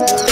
you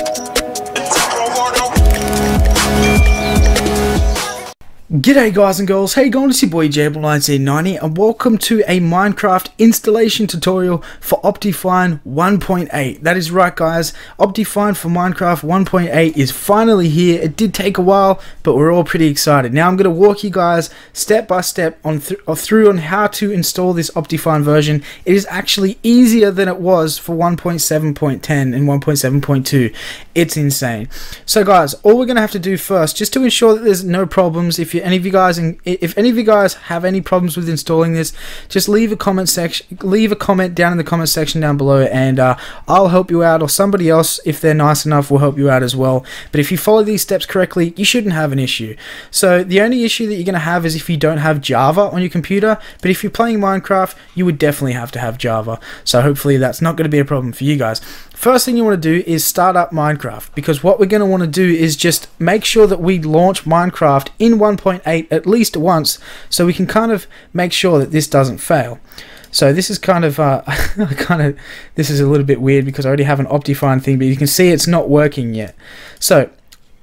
G'day guys and girls, you going? to your boy Jaybull1990 and welcome to a Minecraft installation tutorial for Optifine 1.8. That is right guys, Optifine for Minecraft 1.8 is finally here. It did take a while, but we're all pretty excited. Now I'm going to walk you guys step by step on th uh, through on how to install this Optifine version. It is actually easier than it was for 1.7.10 and 1.7.2. It's insane. So guys, all we're going to have to do first, just to ensure that there's no problems if you any of you guys and if any of you guys have any problems with installing this just leave a comment section leave a comment down in the comment section down below and uh, I'll help you out or somebody else if they're nice enough will help you out as well. But if you follow these steps correctly you shouldn't have an issue. So the only issue that you're gonna have is if you don't have Java on your computer but if you're playing Minecraft you would definitely have to have Java. So hopefully that's not going to be a problem for you guys First thing you want to do is start up Minecraft because what we're going to want to do is just make sure that we launch Minecraft in 1.8 at least once so we can kind of make sure that this doesn't fail. So this is kind of, uh, kind of, this is a little bit weird because I already have an Optifine thing, but you can see it's not working yet. So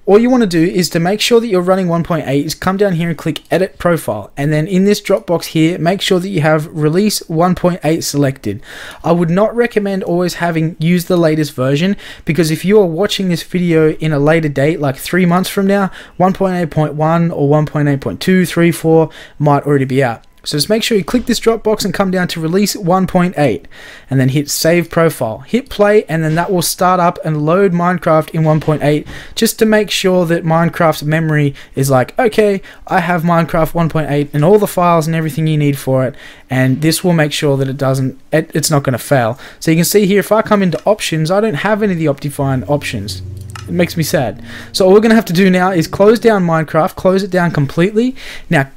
all you want to do is to make sure that you're running 1.8 is come down here and click edit profile and then in this drop box here make sure that you have release 1.8 selected. I would not recommend always having used the latest version because if you are watching this video in a later date like three months from now 1.8.1 or 1.8.2 3 4 might already be out so just make sure you click this drop box and come down to release 1.8 and then hit save profile. Hit play and then that will start up and load Minecraft in 1.8 just to make sure that Minecraft's memory is like, okay, I have Minecraft 1.8 and all the files and everything you need for it and this will make sure that it doesn't, it, it's not going to fail. So you can see here if I come into options, I don't have any of the Optifine options. It makes me sad. So all we're going to have to do now is close down Minecraft, close it down completely. Now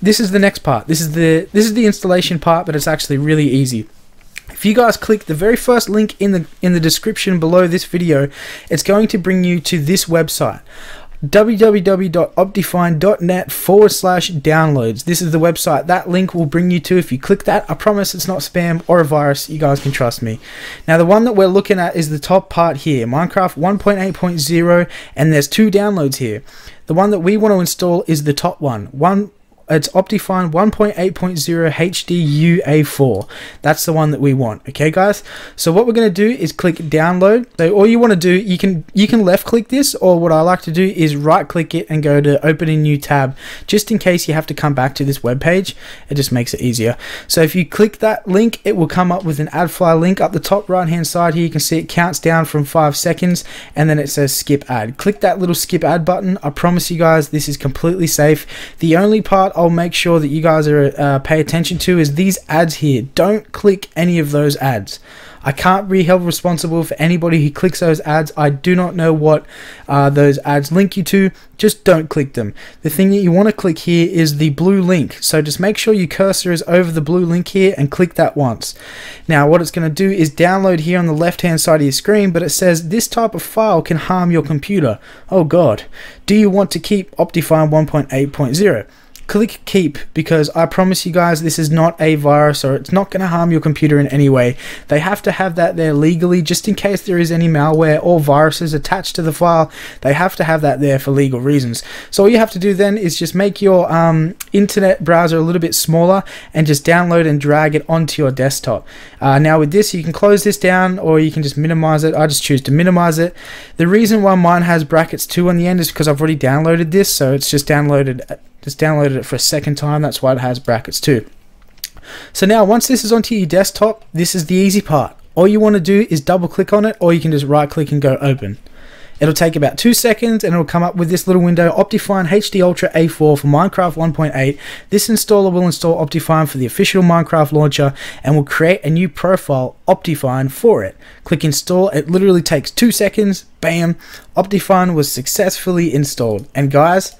this is the next part. This is the this is the installation part, but it's actually really easy. If you guys click the very first link in the in the description below this video, it's going to bring you to this website www.optifine.net forward slash downloads. This is the website that link will bring you to. If you click that, I promise it's not spam or a virus. You guys can trust me. Now, the one that we're looking at is the top part here Minecraft 1.8.0, and there's two downloads here. The one that we want to install is the top one, one it's Optifine 1.8.0 HD UA4. That's the one that we want. Okay, guys. So what we're going to do is click download. So all you want to do, you can you can left click this, or what I like to do is right click it and go to open a new tab, just in case you have to come back to this web page. It just makes it easier. So if you click that link, it will come up with an AdFly link up the top right hand side here. You can see it counts down from five seconds, and then it says skip ad. Click that little skip ad button. I promise you guys, this is completely safe. The only part I'll make sure that you guys are uh, pay attention to is these ads here. Don't click any of those ads. I can't be held responsible for anybody who clicks those ads. I do not know what uh, those ads link you to. Just don't click them. The thing that you want to click here is the blue link. So just make sure your cursor is over the blue link here and click that once. Now what it's going to do is download here on the left hand side of your screen, but it says this type of file can harm your computer. Oh god. Do you want to keep Optifine 1.8.0? Click keep because I promise you guys this is not a virus or it's not going to harm your computer in any way. They have to have that there legally just in case there is any malware or viruses attached to the file. They have to have that there for legal reasons. So all you have to do then is just make your um, internet browser a little bit smaller and just download and drag it onto your desktop. Uh, now with this you can close this down or you can just minimize it. I just choose to minimize it. The reason why mine has brackets 2 on the end is because I've already downloaded this so it's just downloaded just downloaded it for a second time. That's why it has brackets too. So now once this is onto your desktop, this is the easy part. All you want to do is double click on it or you can just right click and go open. It'll take about two seconds and it'll come up with this little window, Optifine HD Ultra A4 for Minecraft 1.8. This installer will install Optifine for the official Minecraft launcher and will create a new profile, Optifine, for it. Click install, it literally takes two seconds, bam, Optifine was successfully installed. And guys,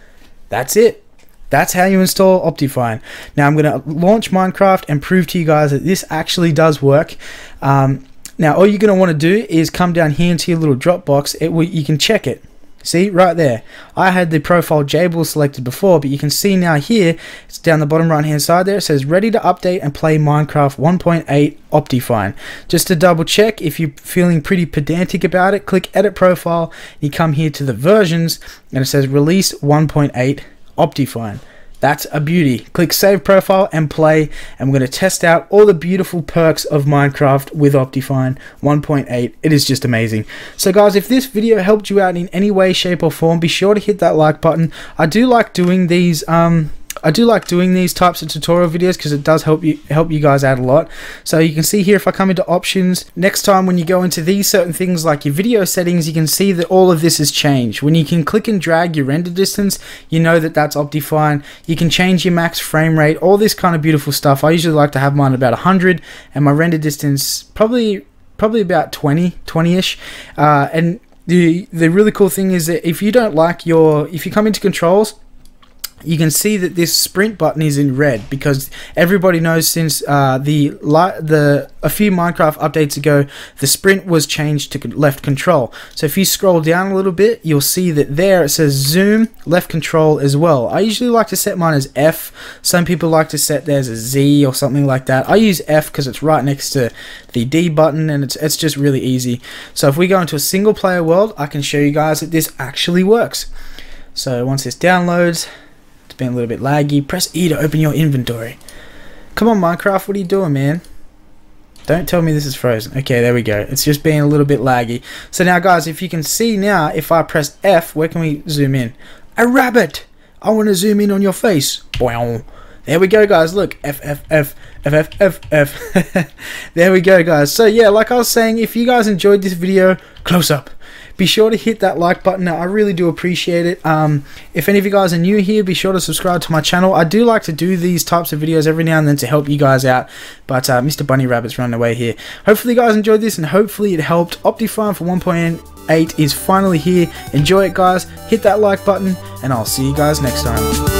that's it. That's how you install Optifine. Now I'm going to launch Minecraft and prove to you guys that this actually does work. Um, now all you're going to want to do is come down here into your little Dropbox. It you can check it. See, right there. I had the profile Jaybull selected before, but you can see now here, it's down the bottom right hand side there, it says ready to update and play Minecraft 1.8 Optifine. Just to double check, if you're feeling pretty pedantic about it, click edit profile, you come here to the versions, and it says release 1.8 Optifine. That's a beauty. Click save profile and play and we're going to test out all the beautiful perks of Minecraft with Optifine 1.8. It is just amazing. So guys, if this video helped you out in any way, shape or form, be sure to hit that like button. I do like doing these um, I do like doing these types of tutorial videos because it does help you help you guys out a lot. So you can see here if I come into options, next time when you go into these certain things like your video settings, you can see that all of this has changed. When you can click and drag your render distance, you know that that's Optifine. You can change your max frame rate, all this kind of beautiful stuff. I usually like to have mine about 100 and my render distance probably probably about 20, 20-ish. Uh, and the the really cool thing is that if you don't like your if you come into controls you can see that this sprint button is in red because everybody knows since uh, the the a few Minecraft updates ago the sprint was changed to left control. So if you scroll down a little bit you'll see that there it says zoom left control as well. I usually like to set mine as F. Some people like to set theirs as Z or something like that. I use F because it's right next to the D button and it's, it's just really easy. So if we go into a single player world I can show you guys that this actually works. So once this downloads been a little bit laggy. Press E to open your inventory. Come on, Minecraft, what are you doing, man? Don't tell me this is frozen. Okay, there we go. It's just being a little bit laggy. So now, guys, if you can see now, if I press F, where can we zoom in? A rabbit! I want to zoom in on your face. Boing. There we go, guys. Look, F, F, F, F, F, F, F. there we go, guys. So, yeah, like I was saying, if you guys enjoyed this video, close up be sure to hit that like button. I really do appreciate it. Um, if any of you guys are new here, be sure to subscribe to my channel. I do like to do these types of videos every now and then to help you guys out. But uh, Mr. Bunny Rabbit's running away here. Hopefully you guys enjoyed this and hopefully it helped. Optifine for 1.8 is finally here. Enjoy it guys. Hit that like button and I'll see you guys next time.